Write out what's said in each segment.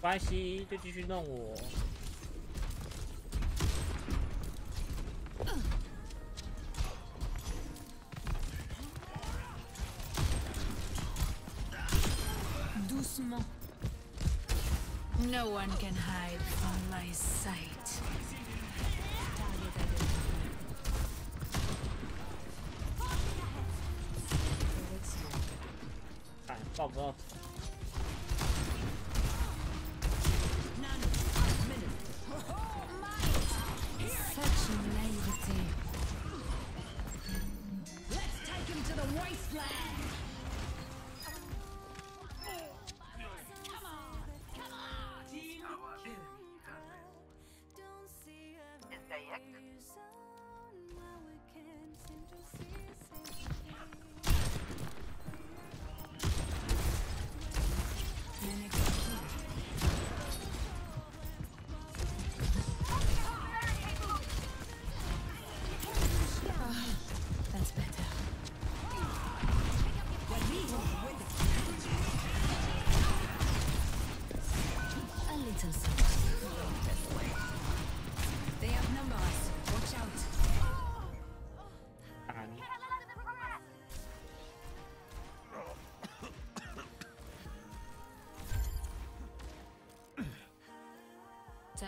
关系，就继续弄我。Doucement. No one can hide from my sight. 哎，爆不到。Such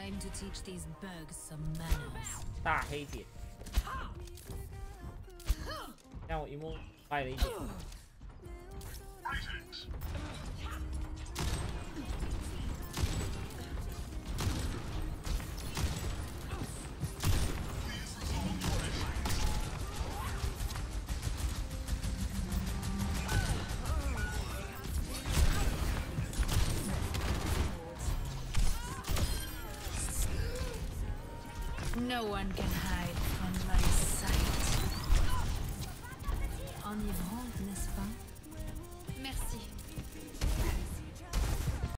Time to teach these bugs some manners. 大黑点。让我一幕坏了一点。 No one can hide from my sight. Enivrant, n'est-ce pas Merci.